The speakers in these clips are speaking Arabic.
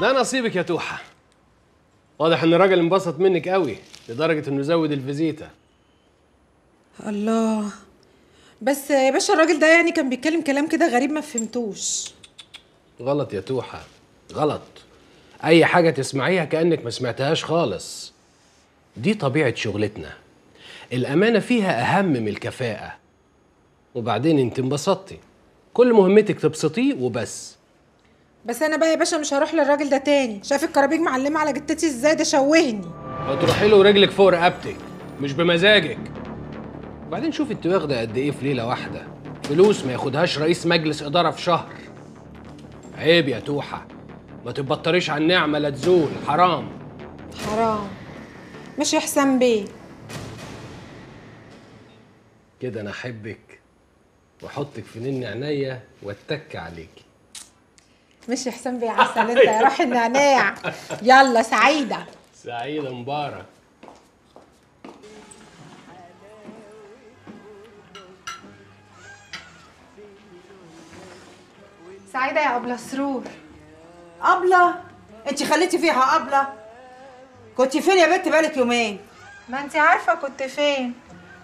ده نصيبك يا توحة. واضح إن الراجل انبسط منك قوي لدرجة إنه زود الفيزيتا. الله. بس يا باشا الراجل ده يعني كان بيتكلم كلام كده غريب ما فهمتوش. غلط يا توحة. غلط. أي حاجة تسمعيها كأنك ما سمعتهاش خالص. دي طبيعة شغلتنا. الأمانة فيها أهم من الكفاءة. وبعدين أنت انبسطتي. كل مهمتك تبسطيه وبس. بس أنا بقى يا باشا مش هروح للراجل ده تاني. شايف الكرابيج معلمة على جتتي إزاي؟ ده شوهني. هتروحي له ورجلك فوق رقبتك مش بمزاجك. وبعدين شوف انت واخده قد إيه في ليلة واحدة. فلوس ما ياخدهاش رئيس مجلس إدارة في شهر. عيب يا توحة. ما تبطريش على النعمة لا تزول. حرام. حرام. مش يا حسام بيه. كده أنا أحبك وأحطك في نن عينيا وأتك عليكي. مش يا حسام بيه عسل انت يا روح النعناع. يلا سعيدة. سعيدة مبارك. سعيدة يا أبلة سرور. أبلة؟ انت خليتي فيها أبلة؟ كنت فين يا بنت بقالك يومين؟ ما انت عارفة كنت فين.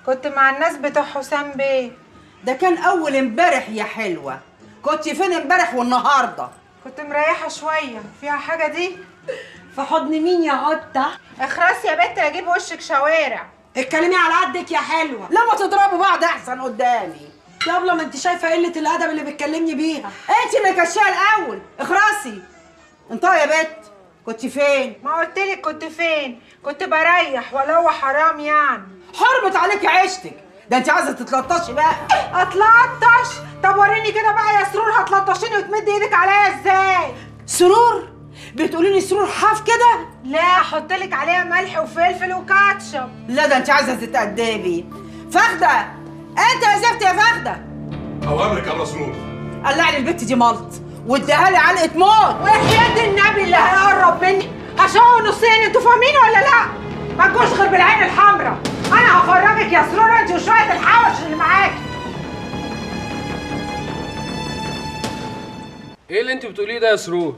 كنت مع الناس بتوع حسام بيه. ده كان أول امبارح يا حلوة. كنت فين امبارح والنهاردة؟ كنت مريحة شوية. فيها حاجة دي؟ في حضن مين يا قطة؟ اخرس يا بنت أجيب وشك شوارع. اتكلمي على قدك يا حلوة. لما تضربوا بعض أحسن قدامي. يا ابله ما انت شايفة قلة الأدب اللي بتكلمني بيها. انت اللي كشاها الأول. اخرسي. انت يا بت كنت فين؟ ما قلتلك كنت فين. كنت بريح ولا هو حرام يعني. حرمت عليكي عيشتك. ده انت عايزة تتلطشي بقى. اتلطش؟ طب وريني كده بقى يا سرور هتلطشيني وتمد إيدك عليا إزاي؟ سرور؟ بتقولي لي سرور حاف كده؟ لا أحط لك عليها ملح وفلفل وكاتشب. لا ده انت عايزة تتأدبي. فخدة انت يا زفت يا فخدة. اوامرك يا مسرور قلعني البت دي ملط. واديها لي علقة موت. وحياة النبي اللي هيقرب مني. هشقه نصين أنتوا فاهمين إيه اللي انت بتقوليه ده يا سرور؟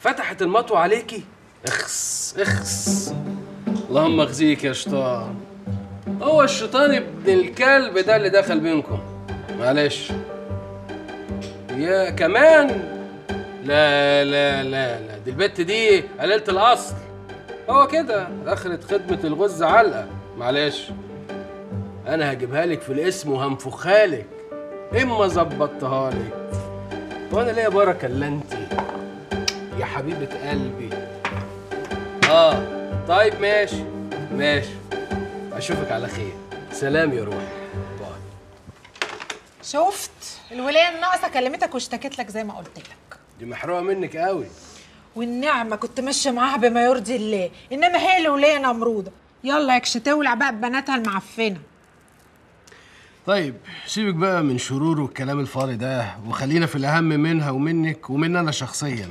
فتحت المطوة عليكي؟ اخس اخس. اللهم اخزيك يا شيطان. هو الشيطان ابن الكلب ده اللي دخل بينكم. معلش. يا كمان. لا لا لا لا. دي البت دي قليلة الأصل. هو كده. اخرة خدمة الغز علقة. معلش. أنا هجيبها لك في الاسم وهنفخها لك. إما ظبطتها لك. وأنا ليا بركه الا انت يا حبيبة قلبي. آه طيب ماشي ماشي. أشوفك على خير. سلام يا روح باي. شفت؟ الولاية الناقصة كلمتك واشتكت لك زي ما قلت لك. دي محروقة منك قوي. والنعمة كنت ماشية معاها بما يرضي الله. إنما هي الولاية نمرودة. يلا يكش تولع بقى ببناتها المعفنة. طيب سيبك بقى من شرور والكلام الفاضي ده وخلينا في الأهم منها ومنك ومن أنا شخصيا.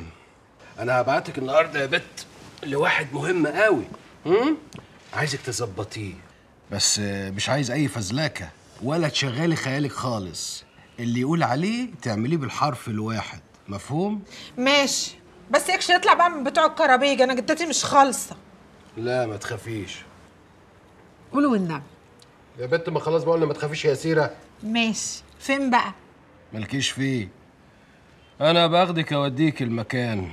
أنا هبعتك النهارده يا بت لواحد مهم قوي. هم؟ عايزك تظبطيه. بس مش عايز أي فزلكة ولا تشغلي خيالك خالص. اللي يقول عليه تعمليه بالحرف الواحد مفهوم؟ ماشي. بس يكش يطلع بقى من بتوع الكرابيج أنا جدتي مش خالصة. لا ما تخافيش. قولوا والنبي يا بت ما خلاص بقولنا ما تخافيش يا سيرة. ماشي. فين بقى؟ مالكيش فيه. أنا باخدك أوديك المكان.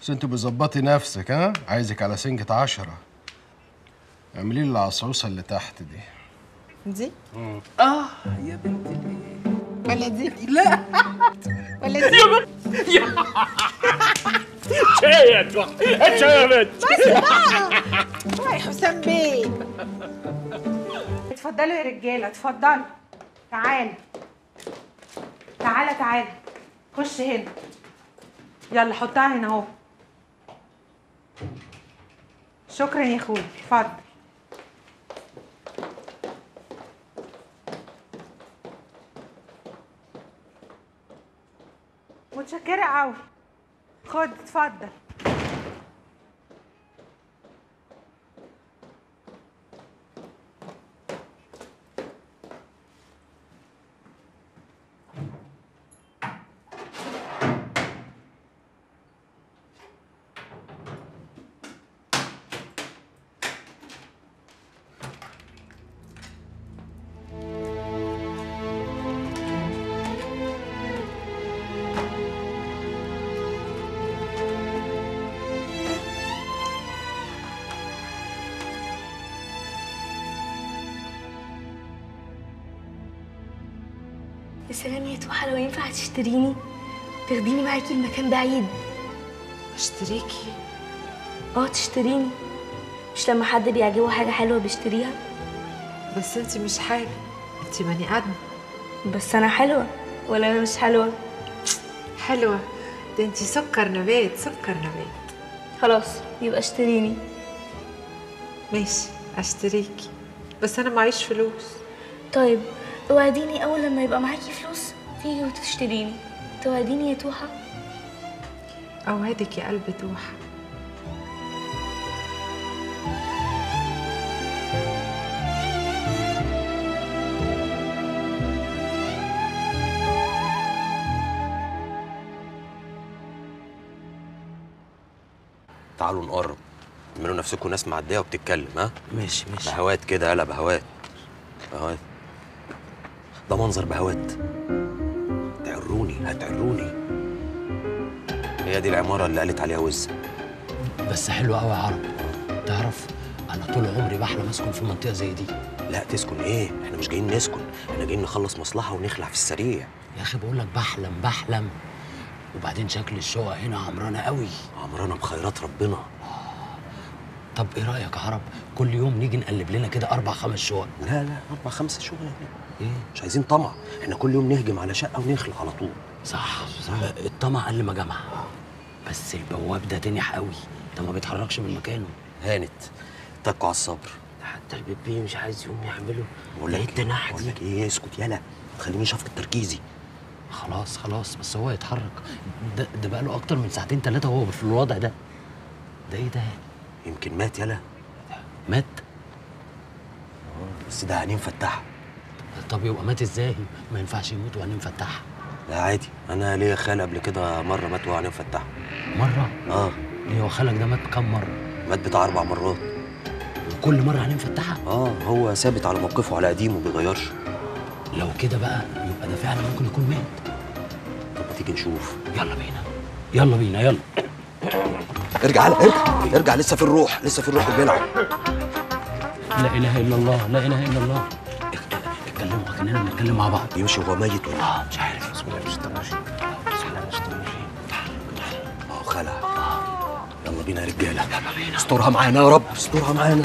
بس انت بتظبطي نفسك ها؟ عايزك على سنجة عشرة. اعملي لي العصعوصة اللي تحت دي. دي؟ آه يا بنت الإيه؟ ولا دي؟ لا. ولا دي؟ يا حسام بيه اتفضلوا يا رجاله اتفضلوا. تعالى تعالى تعالى خش هنا. يلا حطها هنا اهو. شكرا يا أخوي. اتفضل. متشكرة قوي خد اتفضل. يا سلام يا توحة لو ينفع تشتريني؟ تاخديني معاكي لمكان بعيد أشتريكي؟ آه تشتريني. مش لما حد بيعجبه حاجة حلوة بيشتريها. بس انت مش حاجة انت بني آدم بس أنا حلوة ولا أنا مش حلوة؟ حلوة؟ ده انت سكر نبات سكر نبات. خلاص يبقى اشتريني. ماشي أشتريكي. بس أنا معيش فلوس. طيب. توعديني أول لما يبقى معاكي فلوس تيجي وتشتريني. توعديني يا توحة. أوعدك يا قلب توحة. تعالوا نقرب. اعملوا نفسكم ناس معدية وبتتكلم ها؟ ماشي ماشي. بهوات كده يلا بهوات. بهوات. ده منظر بهوات. تعروني هتعروني. هي دي العمارة اللي قالت عليها وزه بس حلو قوي يا عرب. تعرف أنا طول عمري بحلم أسكن في منطقة زي دي. لا تسكن إيه؟ إحنا مش جايين نسكن. إحنا جايين نخلص مصلحة ونخلع في السريع. يا أخي بقول لك بحلم بحلم. وبعدين شكل الشقق هنا عمرانة قوي. عمرنا بخيرات ربنا. طب إيه رأيك يا عرب كل يوم نيجي نقلب لنا كده أربع خمس شقق. لا لا أربع خمسه شغل إيه؟ مش عايزين طمع. إحنا كل يوم نهجم على شقة ونخلع على طول. صح. صح. الطمع قل ما جمع. بس البواب ده تنح قوي. ده ما بيتحركش من مكانه. هانت اتكوا على الصبر. حتى البيبي مش عايز يقوم يعمله. بقول لك إيه بقول لك إيه اسكت يلا ما تخلينيش افقد تركيزي خلاص خلاص بس هو يتحرك. ده ده بقى له أكتر من ساعتين ثلاثة وهو في الوضع ده. ده إيه ده؟ يمكن مات يلا. مات؟ بس ده عينين فتحها طب يبقى مات إزاي؟ ما ينفعش يموت مفتحه لا عادي. أنا ليا خال قبل كده مرة مات وعينين فتحها مرة؟ آه. ليه هو خالك ده مات كام مرة؟ مات بتاع أربع مرات. وكل مرة مفتحه آه هو ثابت على موقفه على قديمه ما بيغيرش لو كده بقى يبقى ده فعلا ممكن يكون مات. طب ما تيجي نشوف. يلا بينا. يلا بينا يلا. ارجع يلا ارجع ارجع لسه في الروح لسه في الروح بيلعب لا إله إلا الله لا إله إلا الله. اتكلموا كاننا بنتكلم مع بعض. يمشي وهو ميت ولا؟ آه مش عارف. بسم الله الرحمن الرحيم بسم الله الرحمن الرحيم آه خلع. يلا بينا يا رجالة. يلا بينا. استرها معانا يا رب. استرها معانا.